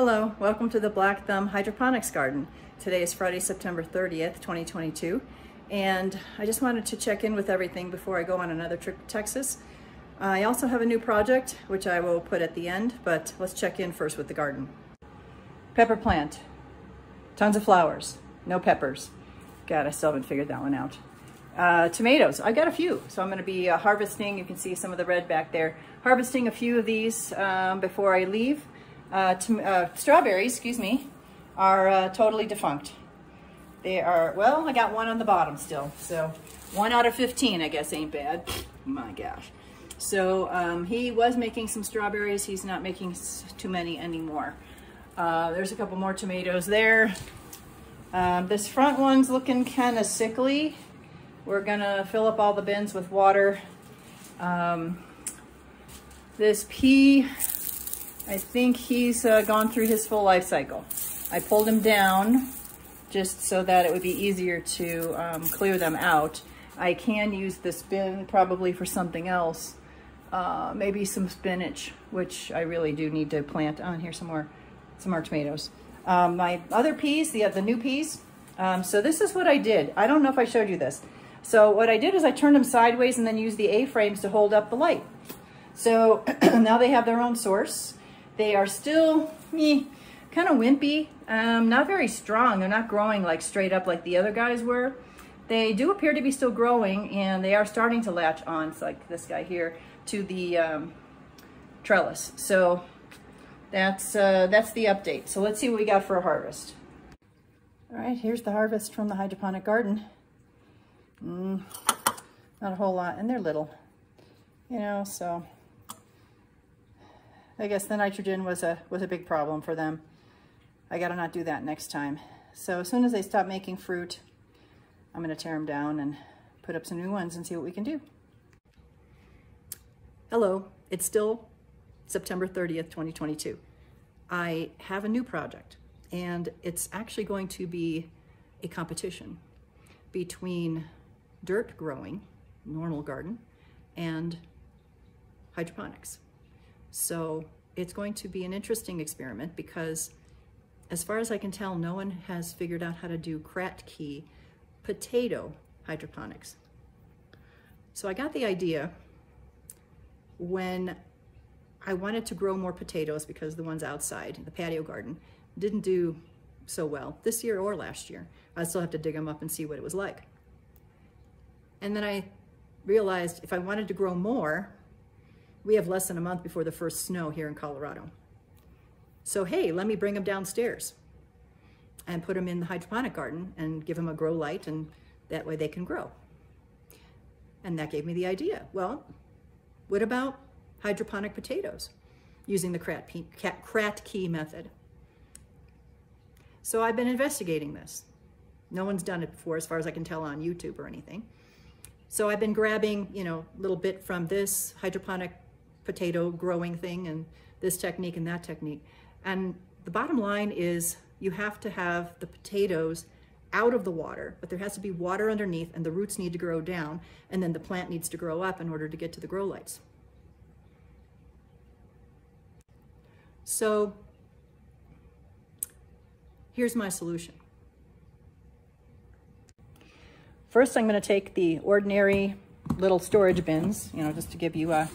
Hello, welcome to the Black Thumb Hydroponics Garden. Today is Friday, September 30th, 2022, and I just wanted to check in with everything before I go on another trip to Texas. I also have a new project, which I will put at the end, but let's check in first with the garden. Pepper plant, tons of flowers, no peppers. God, I still haven't figured that one out. Uh, tomatoes, I got a few, so I'm gonna be uh, harvesting, you can see some of the red back there, harvesting a few of these um, before I leave. Uh, uh, strawberries, excuse me, are uh, totally defunct. They are, well, I got one on the bottom still. So one out of 15, I guess, ain't bad. My gosh. So um, he was making some strawberries. He's not making too many anymore. Uh, there's a couple more tomatoes there. Um, this front one's looking kind of sickly. We're gonna fill up all the bins with water. Um, this pea I think he's uh, gone through his full life cycle. I pulled him down just so that it would be easier to um, clear them out. I can use this bin probably for something else. Uh, maybe some spinach, which I really do need to plant on here some more, some more tomatoes. Um, my other peas, the, the new peas. Um, so this is what I did. I don't know if I showed you this. So what I did is I turned them sideways and then used the A-frames to hold up the light. So now they have their own source. They are still eh, kind of wimpy, um, not very strong. They're not growing like straight up like the other guys were. They do appear to be still growing and they are starting to latch on, so like this guy here, to the um, trellis. So that's, uh, that's the update. So let's see what we got for a harvest. All right, here's the harvest from the hydroponic garden. Mm, not a whole lot, and they're little, you know, so I guess the nitrogen was a, was a big problem for them. I gotta not do that next time. So as soon as they stop making fruit, I'm gonna tear them down and put up some new ones and see what we can do. Hello, it's still September 30th, 2022. I have a new project and it's actually going to be a competition between dirt growing, normal garden, and hydroponics. So it's going to be an interesting experiment because as far as I can tell, no one has figured out how to do Kratky potato hydroponics. So I got the idea when I wanted to grow more potatoes because the ones outside, in the patio garden, didn't do so well this year or last year. I still have to dig them up and see what it was like. And then I realized if I wanted to grow more, we have less than a month before the first snow here in Colorado. So, hey, let me bring them downstairs and put them in the hydroponic garden and give them a grow light and that way they can grow. And that gave me the idea. Well, what about hydroponic potatoes using the Kratky method? So I've been investigating this. No one's done it before as far as I can tell on YouTube or anything. So I've been grabbing, you know, a little bit from this hydroponic potato growing thing and this technique and that technique. And the bottom line is you have to have the potatoes out of the water, but there has to be water underneath and the roots need to grow down and then the plant needs to grow up in order to get to the grow lights. So here's my solution. First, I'm going to take the ordinary little storage bins, you know, just to give you a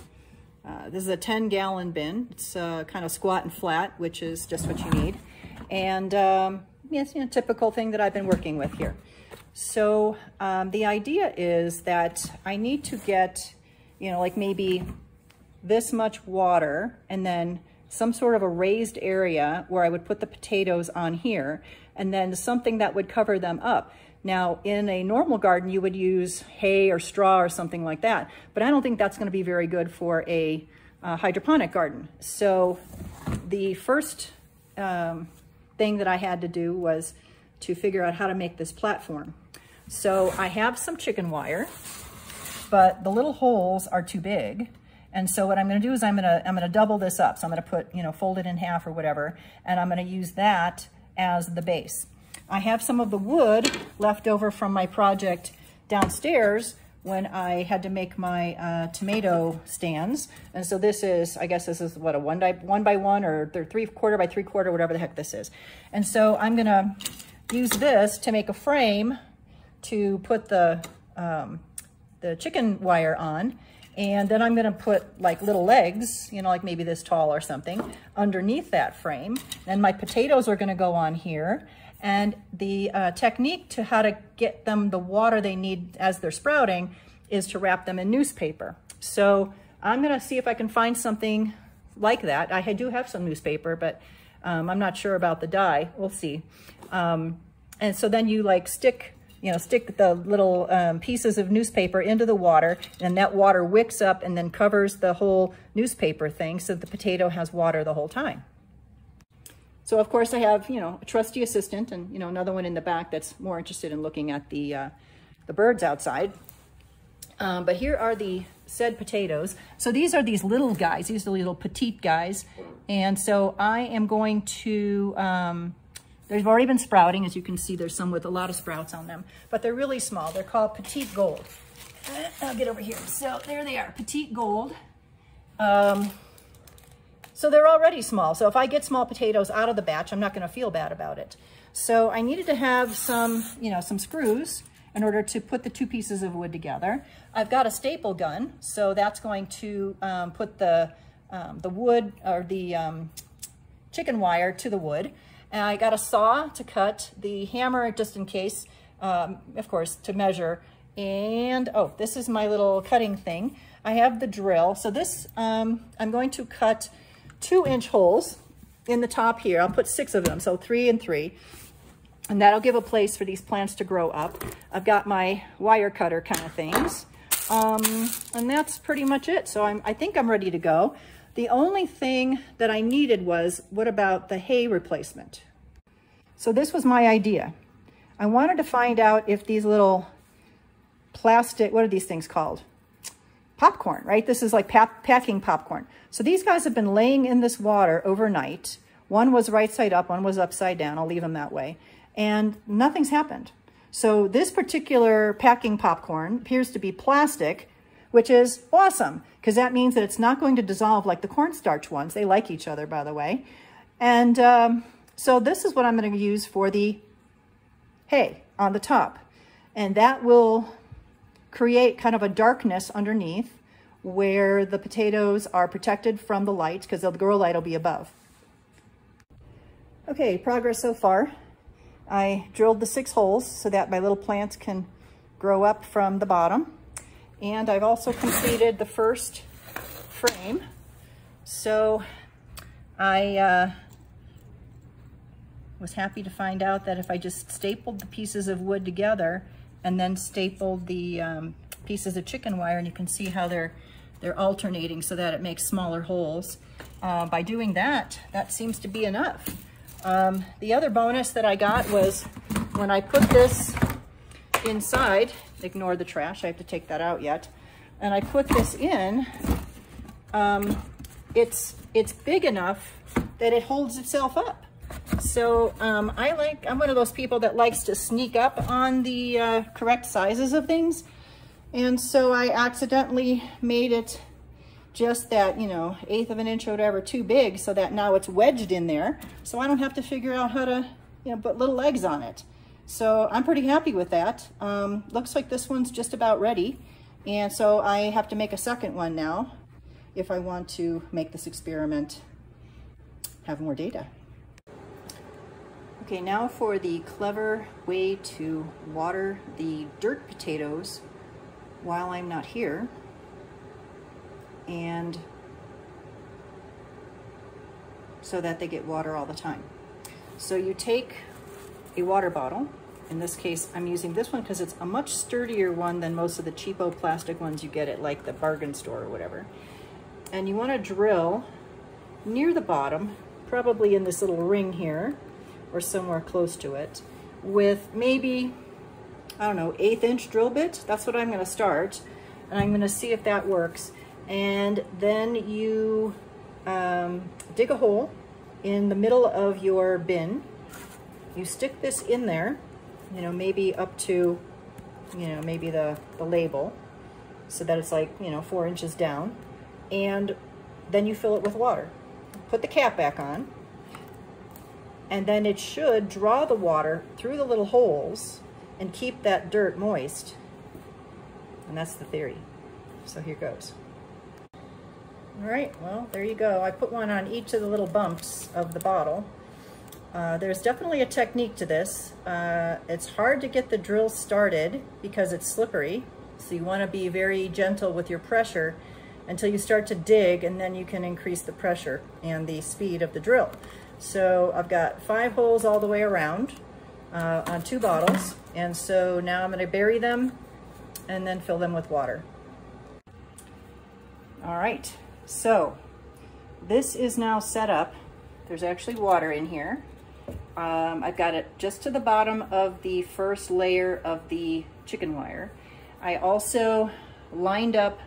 uh, this is a 10 gallon bin. It's uh, kind of squat and flat, which is just what you need. And um, yes, you know, typical thing that I've been working with here. So um, the idea is that I need to get, you know, like maybe this much water and then some sort of a raised area where I would put the potatoes on here and then something that would cover them up. Now, in a normal garden, you would use hay or straw or something like that, but I don't think that's gonna be very good for a uh, hydroponic garden. So the first um, thing that I had to do was to figure out how to make this platform. So I have some chicken wire, but the little holes are too big. And so what I'm gonna do is I'm gonna, I'm gonna double this up. So I'm gonna put, you know, fold it in half or whatever, and I'm gonna use that as the base. I have some of the wood left over from my project downstairs when I had to make my uh, tomato stands. And so this is, I guess this is what, a one by one, by one or three quarter by three quarter, whatever the heck this is. And so I'm gonna use this to make a frame to put the, um, the chicken wire on. And then I'm gonna put like little legs, you know, like maybe this tall or something, underneath that frame. And my potatoes are gonna go on here. And the uh, technique to how to get them the water they need as they're sprouting is to wrap them in newspaper. So I'm gonna see if I can find something like that. I do have some newspaper, but um, I'm not sure about the dye. We'll see. Um, and so then you like stick you know, stick the little um, pieces of newspaper into the water and that water wicks up and then covers the whole newspaper thing so the potato has water the whole time. So of course I have, you know, a trusty assistant and, you know, another one in the back that's more interested in looking at the, uh, the birds outside. Um, but here are the said potatoes. So these are these little guys. These are the little petite guys. And so I am going to, um, They've already been sprouting. As you can see, there's some with a lot of sprouts on them, but they're really small. They're called Petite Gold. I'll get over here. So there they are, Petite Gold. Um, so they're already small. So if I get small potatoes out of the batch, I'm not gonna feel bad about it. So I needed to have some, you know, some screws in order to put the two pieces of wood together. I've got a staple gun, so that's going to um, put the, um, the wood or the um, chicken wire to the wood. And I got a saw to cut, the hammer just in case, um, of course, to measure. And, oh, this is my little cutting thing. I have the drill. So this, um, I'm going to cut two inch holes in the top here. I'll put six of them, so three and three. And that'll give a place for these plants to grow up. I've got my wire cutter kind of things. Um, and that's pretty much it. So I'm, I think I'm ready to go. The only thing that I needed was, what about the hay replacement? So this was my idea. I wanted to find out if these little plastic, what are these things called? Popcorn, right? This is like packing popcorn. So these guys have been laying in this water overnight. One was right side up, one was upside down. I'll leave them that way. And nothing's happened. So this particular packing popcorn appears to be plastic, which is awesome because that means that it's not going to dissolve like the cornstarch ones. They like each other, by the way. And um, so this is what I'm going to use for the hay on the top. And that will create kind of a darkness underneath where the potatoes are protected from the light because the grow light will be above. Okay, progress so far. I drilled the six holes so that my little plants can grow up from the bottom. And I've also completed the first frame. So I uh, was happy to find out that if I just stapled the pieces of wood together and then stapled the um, pieces of chicken wire, and you can see how they're they're alternating so that it makes smaller holes. Uh, by doing that, that seems to be enough. Um, the other bonus that I got was when I put this inside, ignore the trash, I have to take that out yet, and I put this in, um, it's, it's big enough that it holds itself up. So um, I like, I'm one of those people that likes to sneak up on the uh, correct sizes of things. And so I accidentally made it just that, you know, eighth of an inch or whatever too big so that now it's wedged in there. So I don't have to figure out how to, you know, put little legs on it. So I'm pretty happy with that. Um, looks like this one's just about ready. And so I have to make a second one now if I want to make this experiment have more data. Okay, now for the clever way to water the dirt potatoes while I'm not here. And so that they get water all the time. So you take a water bottle. In this case, I'm using this one because it's a much sturdier one than most of the cheapo plastic ones you get at like the bargain store or whatever. And you want to drill near the bottom, probably in this little ring here, or somewhere close to it, with maybe, I don't know, eighth inch drill bit. That's what I'm going to start. And I'm going to see if that works. And then you um, dig a hole in the middle of your bin you stick this in there, you know, maybe up to, you know, maybe the, the label. so that it's like, you know, four inches down. And then you fill it with water. Put the cap back on. And then it should draw the water through the little holes and keep that dirt moist. And that's the theory. So here goes. All right, well, there you go. I put one on each of the little bumps of the bottle. Uh, there's definitely a technique to this. Uh, it's hard to get the drill started because it's slippery. So you want to be very gentle with your pressure until you start to dig and then you can increase the pressure and the speed of the drill. So I've got five holes all the way around uh, on two bottles. And so now I'm gonna bury them and then fill them with water. All right, so this is now set up. There's actually water in here. Um, I've got it just to the bottom of the first layer of the chicken wire. I also lined up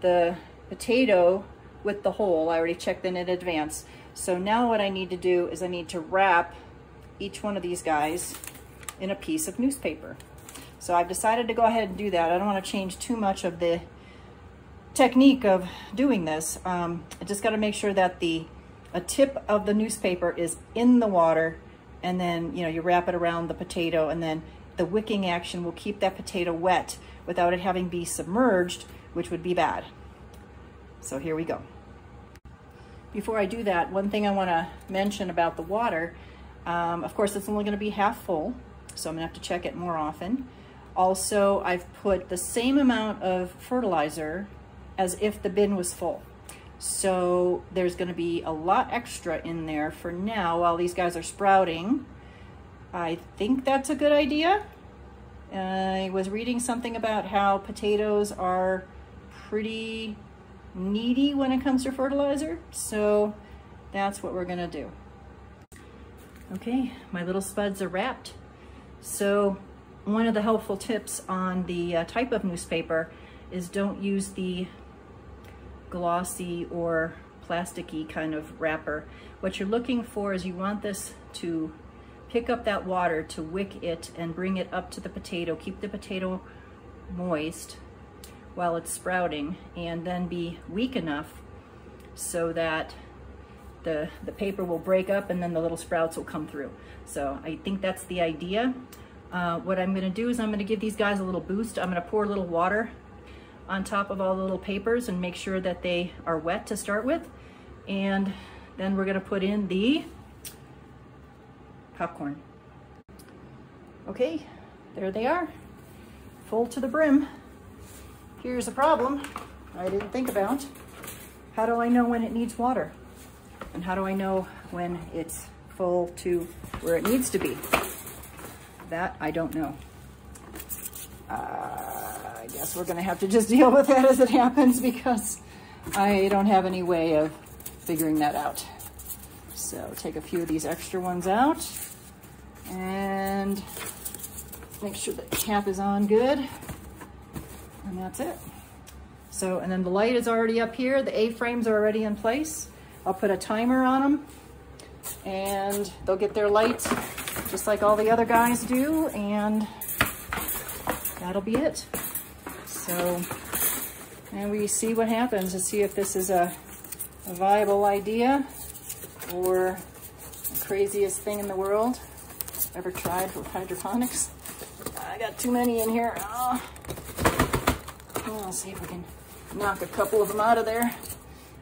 the potato with the hole. I already checked in in advance. So now what I need to do is I need to wrap each one of these guys in a piece of newspaper. So I've decided to go ahead and do that. I don't want to change too much of the technique of doing this. Um, I just got to make sure that the a tip of the newspaper is in the water and then you know you wrap it around the potato and then the wicking action will keep that potato wet without it having to be submerged which would be bad. So here we go. Before I do that, one thing I want to mention about the water, um, of course it's only going to be half full, so I'm going to have to check it more often. Also, I've put the same amount of fertilizer as if the bin was full. So there's going to be a lot extra in there for now while these guys are sprouting. I think that's a good idea. I was reading something about how potatoes are pretty needy when it comes to fertilizer. So that's what we're gonna do. Okay, my little spuds are wrapped. So one of the helpful tips on the uh, type of newspaper is don't use the glossy or plasticky kind of wrapper. What you're looking for is you want this to pick up that water to wick it and bring it up to the potato, keep the potato moist while it's sprouting and then be weak enough so that the, the paper will break up and then the little sprouts will come through. So I think that's the idea. Uh, what I'm gonna do is I'm gonna give these guys a little boost. I'm gonna pour a little water on top of all the little papers and make sure that they are wet to start with. And then we're gonna put in the popcorn. Okay, there they are, full to the brim. Here's a problem I didn't think about. How do I know when it needs water? And how do I know when it's full to where it needs to be? That I don't know. Uh, I guess we're gonna have to just deal with that as it happens because I don't have any way of figuring that out. So take a few of these extra ones out and make sure the cap is on good. And that's it. So, and then the light is already up here. The A-frames are already in place. I'll put a timer on them and they'll get their light just like all the other guys do. And that'll be it. So, and we see what happens to see if this is a, a viable idea or the craziest thing in the world ever tried with hydroponics. I got too many in here. Oh. I'll see if we can knock a couple of them out of there.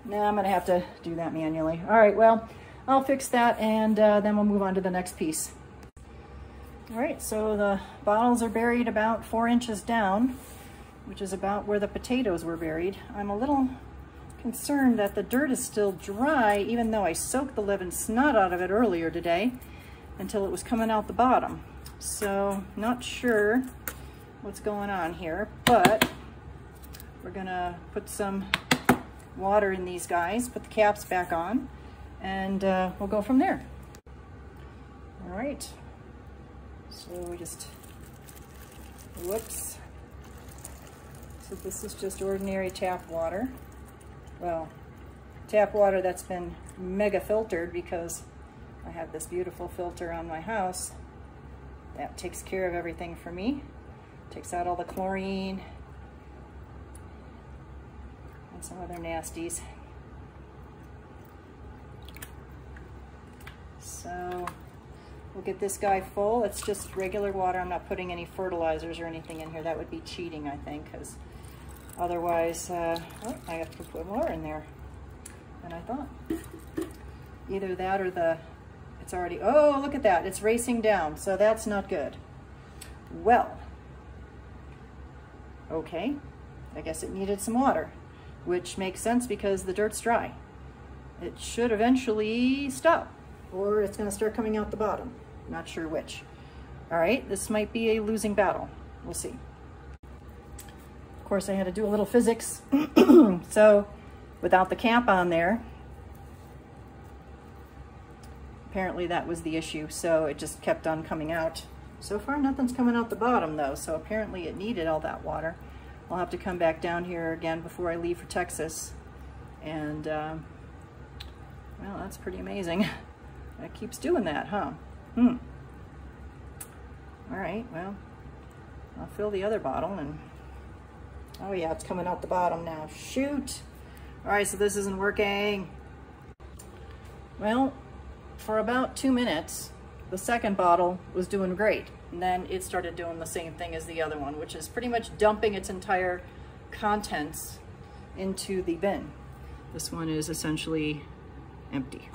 Now I'm gonna have to do that manually. All right, well, I'll fix that and uh, then we'll move on to the next piece. All right, so the bottles are buried about four inches down, which is about where the potatoes were buried. I'm a little concerned that the dirt is still dry, even though I soaked the living snot out of it earlier today until it was coming out the bottom. So not sure what's going on here, but we're gonna put some water in these guys, put the caps back on, and uh, we'll go from there. All right, so we just, whoops. So this is just ordinary tap water. Well, tap water that's been mega filtered because I have this beautiful filter on my house that takes care of everything for me. Takes out all the chlorine, and some other nasties. So we'll get this guy full. It's just regular water. I'm not putting any fertilizers or anything in here. That would be cheating, I think, because otherwise, uh, oh, I have to put more in there than I thought. Either that or the, it's already, oh, look at that. It's racing down, so that's not good. Well, okay, I guess it needed some water, which makes sense because the dirt's dry. It should eventually stop or it's gonna start coming out the bottom. Not sure which. All right, this might be a losing battle. We'll see. Of course, I had to do a little physics. so without the cap on there, apparently that was the issue. So it just kept on coming out. So far, nothing's coming out the bottom though. So apparently it needed all that water. I'll have to come back down here again before I leave for Texas. And, uh, well, that's pretty amazing. That keeps doing that, huh? Hmm. All right, well, I'll fill the other bottle and, oh yeah, it's coming out the bottom now. Shoot. All right, so this isn't working. Well, for about two minutes, the second bottle was doing great. And then it started doing the same thing as the other one, which is pretty much dumping its entire contents into the bin. This one is essentially empty.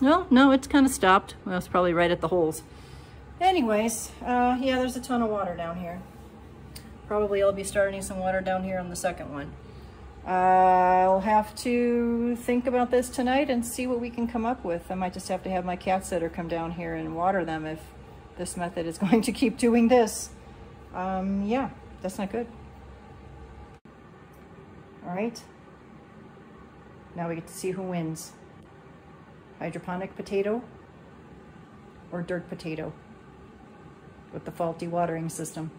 No, no, it's kind of stopped. Well, it's probably right at the holes. Anyways, uh, yeah, there's a ton of water down here. Probably I'll be starting some water down here on the second one. Uh, I'll have to think about this tonight and see what we can come up with. I might just have to have my cat sitter come down here and water them if this method is going to keep doing this. Um, yeah, that's not good. All right. Now we get to see who wins hydroponic potato or dirt potato with the faulty watering system.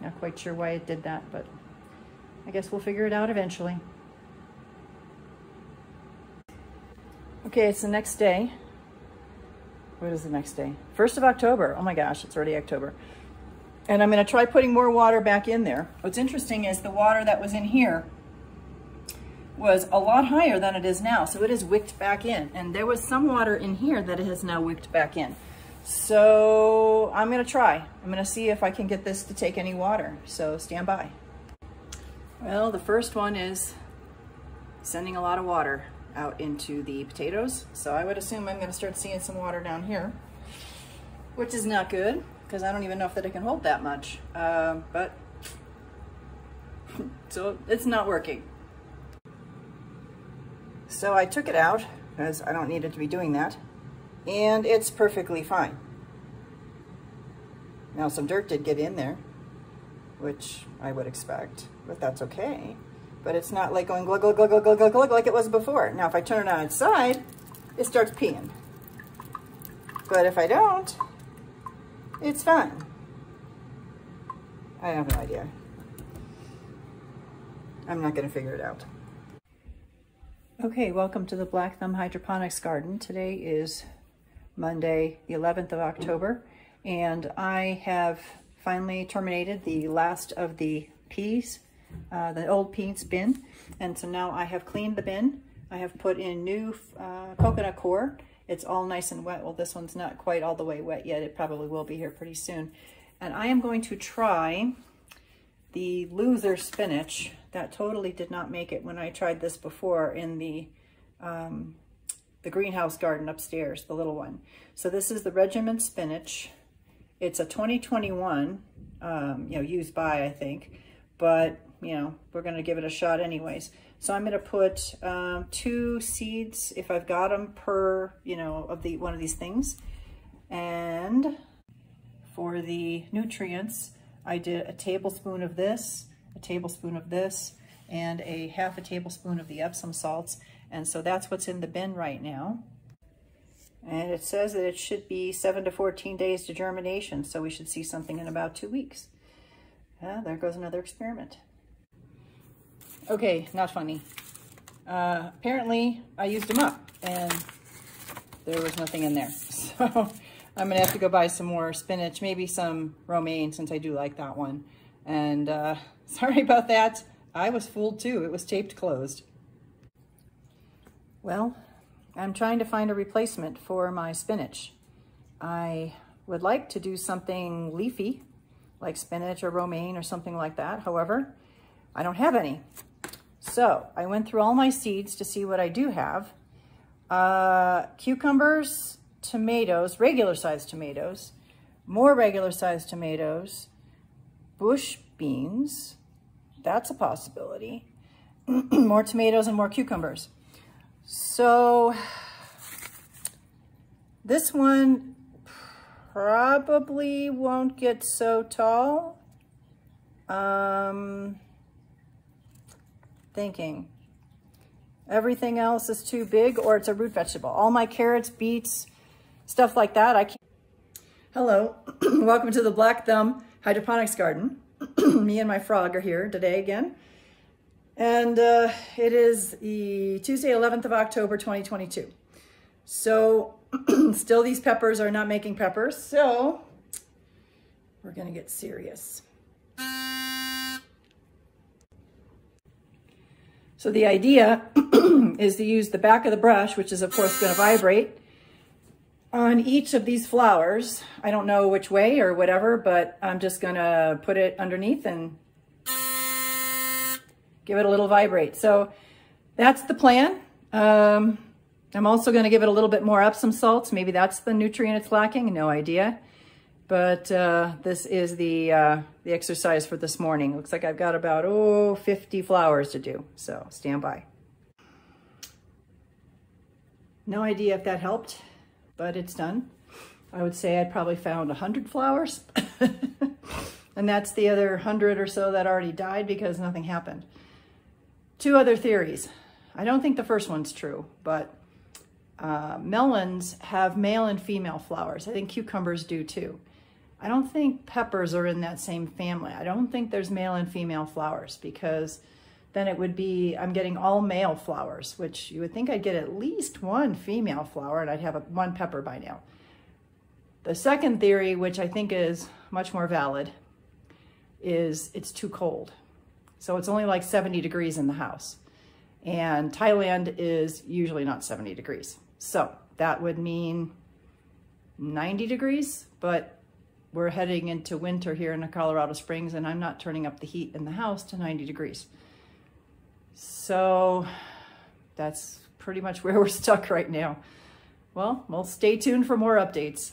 Not quite sure why it did that, but I guess we'll figure it out eventually. Okay, it's the next day. What is the next day? 1st of October. Oh my gosh, it's already October. And I'm gonna try putting more water back in there. What's interesting is the water that was in here was a lot higher than it is now. So it is wicked back in. And there was some water in here that it has now wicked back in. So I'm gonna try. I'm gonna see if I can get this to take any water. So stand by. Well, the first one is sending a lot of water out into the potatoes. So I would assume I'm gonna start seeing some water down here, which is not good because I don't even know if that it can hold that much. Uh, but, so it's not working. So I took it out because I don't need it to be doing that. And it's perfectly fine. Now some dirt did get in there, which I would expect, but that's okay. But it's not like going glug, glug, glug, glug, glug, glug, like it was before. Now if I turn it on its side, it starts peeing. But if I don't, it's fine. I have no idea. I'm not gonna figure it out. Okay, welcome to the Black Thumb Hydroponics Garden. Today is Monday, the 11th of October, and I have finally terminated the last of the peas, uh, the old peas bin, and so now I have cleaned the bin. I have put in new uh, coconut coir. It's all nice and wet. Well, this one's not quite all the way wet yet. It probably will be here pretty soon. And I am going to try the loser spinach that totally did not make it when I tried this before in the um, the greenhouse garden upstairs, the little one. So this is the Regiment spinach. It's a 2021, um, you know, used by, I think, but, you know, we're going to give it a shot anyways. So I'm going to put um, two seeds, if I've got them, per, you know, of the one of these things. And for the nutrients, I did a tablespoon of this, a tablespoon of this, and a half a tablespoon of the Epsom salts. And so that's what's in the bin right now. And it says that it should be 7 to 14 days to germination, so we should see something in about two weeks. Uh, there goes another experiment. Okay, not funny. Uh, apparently, I used them up, and there was nothing in there. So I'm going to have to go buy some more spinach, maybe some romaine, since I do like that one. And uh, sorry about that. I was fooled too. It was taped closed. Well, I'm trying to find a replacement for my spinach. I would like to do something leafy, like spinach or romaine or something like that. However, I don't have any. So I went through all my seeds to see what I do have. Uh, cucumbers, tomatoes, regular sized tomatoes, more regular sized tomatoes, bush beans, that's a possibility, more tomatoes and more cucumbers. So this one probably won't get so tall. Um, thinking. Everything else is too big or it's a root vegetable. All my carrots, beets, stuff like that, I can't. Hello, welcome to the Black Thumb Hydroponics Garden. Me and my frog are here today again. And uh, it is the Tuesday, 11th of October, 2022. So still these peppers are not making peppers. So we're gonna get serious. So the idea is to use the back of the brush, which is of course going to vibrate, on each of these flowers. I don't know which way or whatever, but I'm just going to put it underneath and give it a little vibrate. So that's the plan. Um, I'm also going to give it a little bit more Epsom salts. Maybe that's the nutrient it's lacking. No idea. But uh, this is the, uh, the exercise for this morning. Looks like I've got about, oh, 50 flowers to do. So stand by. No idea if that helped, but it's done. I would say I'd probably found 100 flowers. and that's the other 100 or so that already died because nothing happened. Two other theories. I don't think the first one's true, but uh, melons have male and female flowers. I think cucumbers do too. I don't think peppers are in that same family. I don't think there's male and female flowers because then it would be, I'm getting all male flowers, which you would think I'd get at least one female flower and I'd have a, one pepper by now. The second theory, which I think is much more valid, is it's too cold. So it's only like 70 degrees in the house. And Thailand is usually not 70 degrees. So that would mean 90 degrees, but we're heading into winter here in Colorado Springs and I'm not turning up the heat in the house to 90 degrees. So that's pretty much where we're stuck right now. Well, we'll stay tuned for more updates.